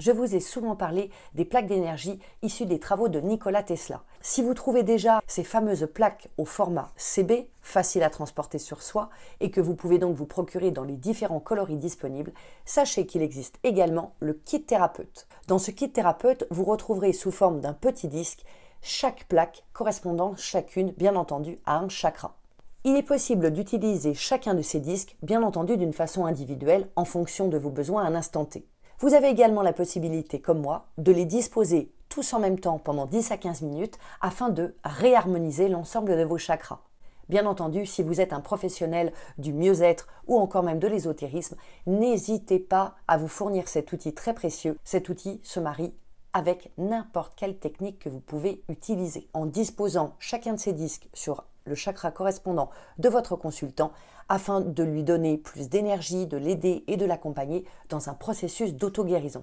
je vous ai souvent parlé des plaques d'énergie issues des travaux de Nikola Tesla. Si vous trouvez déjà ces fameuses plaques au format CB, facile à transporter sur soi, et que vous pouvez donc vous procurer dans les différents coloris disponibles, sachez qu'il existe également le kit thérapeute. Dans ce kit thérapeute, vous retrouverez sous forme d'un petit disque chaque plaque correspondant chacune, bien entendu, à un chakra. Il est possible d'utiliser chacun de ces disques, bien entendu d'une façon individuelle, en fonction de vos besoins à un T. Vous avez également la possibilité, comme moi, de les disposer tous en même temps pendant 10 à 15 minutes afin de réharmoniser l'ensemble de vos chakras. Bien entendu, si vous êtes un professionnel du mieux-être ou encore même de l'ésotérisme, n'hésitez pas à vous fournir cet outil très précieux. Cet outil se marie avec n'importe quelle technique que vous pouvez utiliser. En disposant chacun de ces disques sur le chakra correspondant de votre consultant afin de lui donner plus d'énergie, de l'aider et de l'accompagner dans un processus d'auto-guérison.